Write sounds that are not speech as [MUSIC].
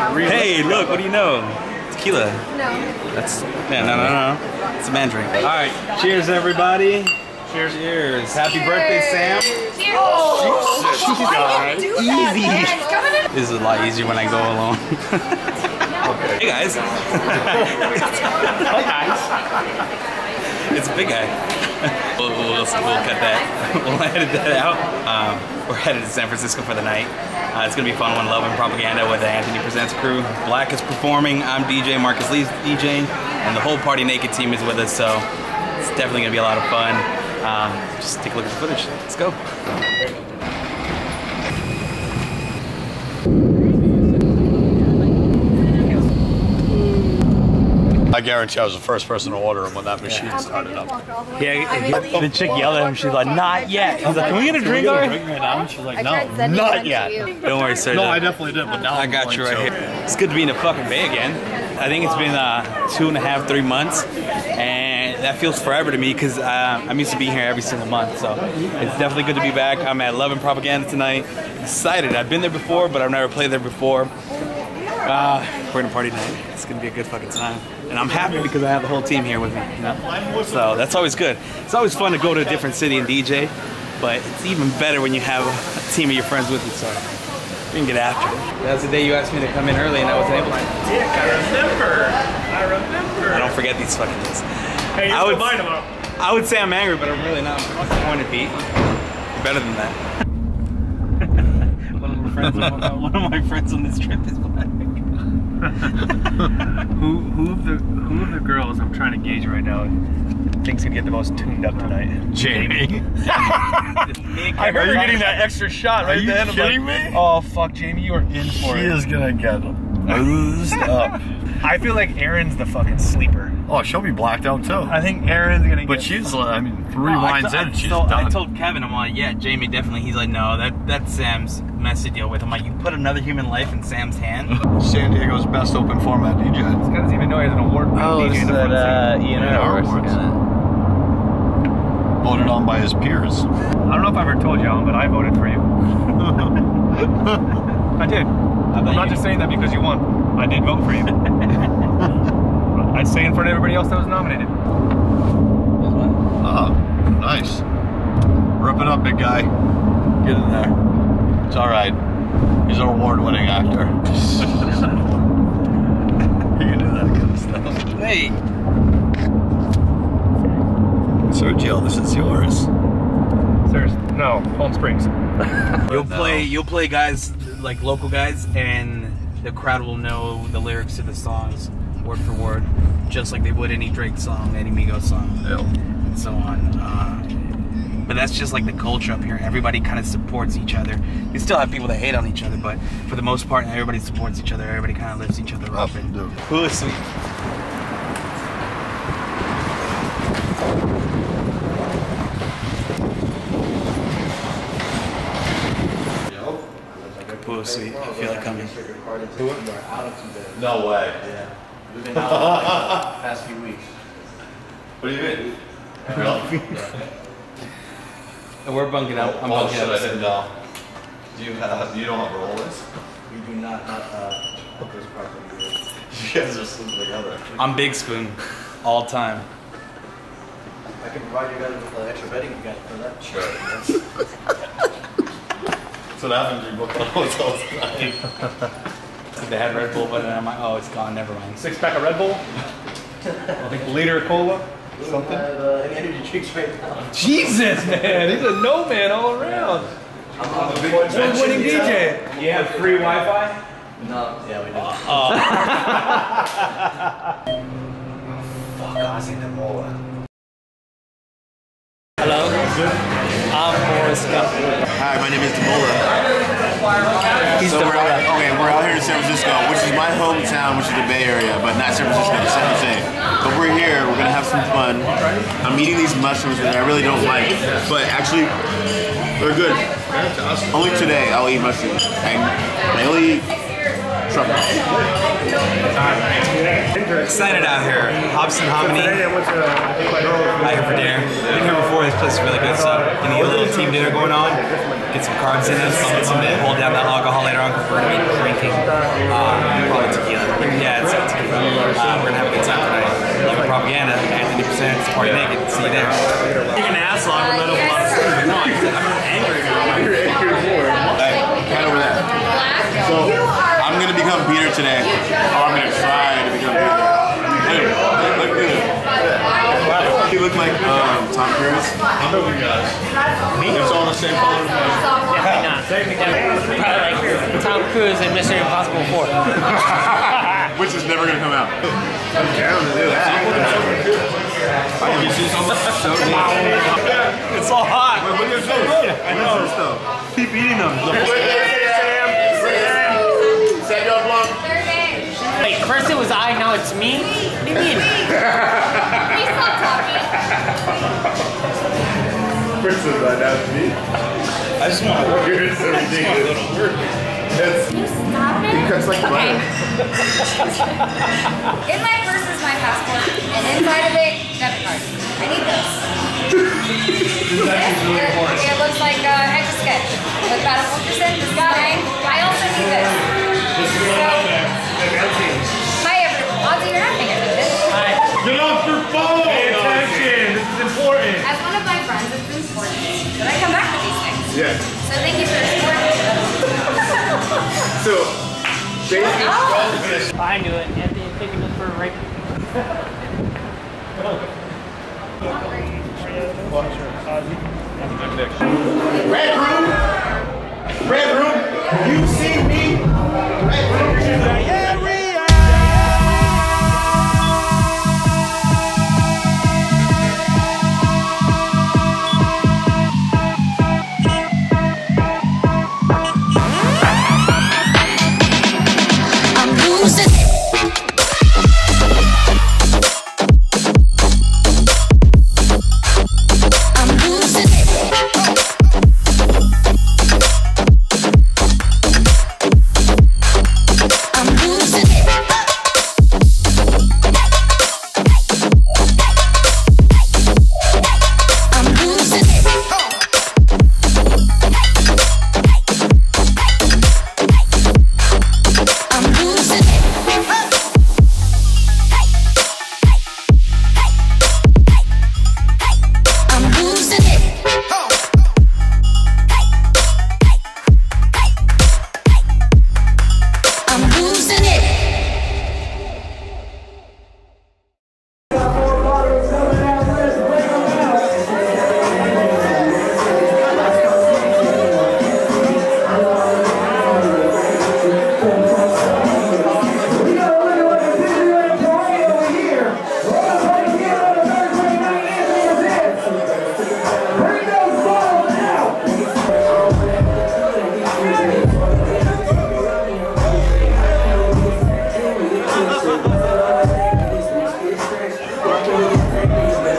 Hey, look, what do you know? Tequila. No. That's yeah, no, no, no. It's a man drink. All right, cheers, everybody. Cheers. Cheers. Happy birthday, Sam. Cheers. Oh, Easy. This is a lot easier when I go alone. [LAUGHS] hey guys. Hi guys. It's a big guy. [LAUGHS] We'll, we'll, we'll cut that. [LAUGHS] We'll edit that out. Um, we're headed to San Francisco for the night. Uh, it's gonna be fun. One Love and Propaganda with the Anthony Presents crew. Black is performing. I'm DJ. Marcus Lee's DJing, and the whole Party Naked team is with us. So it's definitely gonna be a lot of fun. Um, just take a look at the footage. Let's go. I guarantee I was the first person to order them when that machine started up. Yeah, the chick yelled at him. She's like, "Not yet." He's like, "Can we get a drink already?" right now? She's like, no, not yet. Don't worry, sir. No, I definitely did, but now I I'm got you right to. here. It's good to be in the fucking Bay again. I think it's been uh, two and a half, three months, and that feels forever to me because uh, I'm used to being here every single month. So it's definitely good to be back. I'm at Love and Propaganda tonight. Excited. I've been there before, but I've never played there before. Uh, we're gonna party tonight. It's gonna be a good fucking time, and I'm happy because I have the whole team here with me. You know? So that's always good. It's always fun to go to a different city and DJ, but it's even better when you have a team of your friends with you. So we can get after it. That's the day you asked me to come in early, and I wasn't able to. Dick, I remember. I remember. I don't forget these fucking things. Hey, you're I would- still tomorrow. I would say I'm angry, but I'm really not. I'm disappointed, Pete. You're better than that. [LAUGHS] one of my friends, on, one of my friends on this trip is black. [LAUGHS] Who, who of the who of the girls I'm trying to gauge right now thinks can get the most tuned up tonight? Jamie. [LAUGHS] I heard you're getting that extra shot right Are you then. Kidding like, me? Oh fuck, Jamie, you are in for it. She is gonna get oozed up. [LAUGHS] I feel like Erin's the fucking sleeper. Oh, she'll be blacked out too. I think Erin's gonna But get. she's, uh, I mean, three No, I wines in, she's told- done. I told Kevin, I'm like, yeah, Jamie definitely. He's like, no, that that's Sam's mess to deal with. I'm like, you put another human life in Sam's hand. [LAUGHS] San Diego's best open format DJ. This guy doesn't even know he has an award winning Oh, DJ in the front seat. Ian Yeah, awards. Voted on by his peers. I don't know if I ever told y'all, but I voted for you. [LAUGHS] I did. I'm not you- just saying that because you won. I did vote for you. [LAUGHS] I'd say in front of everybody else that was nominated. Oh, nice. Rip it up, big guy. Get in there. It's all right. He's an award-winning actor. [LAUGHS] he can do that kind of stuff. Hey, Sergio, this is yours. Serious? No, Palm Springs. [LAUGHS] you'll No. play, you'll play guys like local guys, and the crowd will know the lyrics to the songs word for word, just like they would any Drake song, any Migos song. Yep. and so on. Uh, but that's just like the culture up here. Everybody kind of supports each other. You still have people that hate on each other, but for the most part, everybody supports each other. Everybody kind of lifts each other up. And Dude. pussy. Pussy. I feel like coming. No way. We've been out like, the past few weeks. What do you mean? Really? [LAUGHS] And we're bunking out. I'm oh, bunking shit, I up. didn't. Do you have, you don't have rollers? We do not not uh, this properly. You guys are sleeping together. I'm Big Spoon, all time. I can provide you guys with the extra bedding you guys for that. Sure. That's [LAUGHS] what happens when you book a hotel tonight. [LAUGHS] They had Red Bull, but I'm like, oh, it's gone. Never mind. Six pack of Red Bull. I think a liter of cola. We don't have uh, any energy drinks right now. Jesus, man, he's a no man all around. I'm a Award winning DJ. You have free Wi-Fi? No, yeah, we do. Oh, [LAUGHS] fuck, I was in the mall. Hello, I'm Forrest Gump. Hi, my name is Demola. He's So the we're out, okay, we're out here in San Francisco, which is my hometown, which is the Bay Area, but not San Francisco, but San Jose. But we're here, we're gonna have some fun. I'm eating these mushrooms that I really don't like, but actually, they're good. Only today I'll eat mushrooms. I, I only eat truffles. Excited out here. Hobson Hominy. Out here for dinner. Been here before. This place is really good. So, gonna get a little team dinner going on. Get some carbs in us. Get some to hold down that alcohol later on because we're gonna be drinking. Uh, Uh, we're gonna have a good time tonight. Love and propaganda. Anthony Presents. Party naked. See you there. Being an asshole, I'm in the middle of a lot of stuff. No, I'm angry now. You're angry more. Hey, right over there. So, I'm gonna become Peter today. Or I'm gonna try to become Peter. Look, look, look at him. He looked like um, Tom Cruise. It's all the same color. Definitely not. Tom Cruise and Mission Impossible 4. [LAUGHS] Which is never gonna come out. I'm down to do that. It's all hot. Look at this. I know. Stuff. Keep eating them. First it was I, now it's me? What do you mean? We stop talking. First of all, that's me. I just want to work. You're so ridiculous. That's, Can you stop it? he cuts like Okay. butter. [LAUGHS] In my purse is my passport, and inside of it, debit card. I need those. [LAUGHS] it, it looks like uh, etch a sketch with about a four percent discount. I also need this. Oh. I knew it. Anthony taking us for a rape. Red Room, Red Room, seen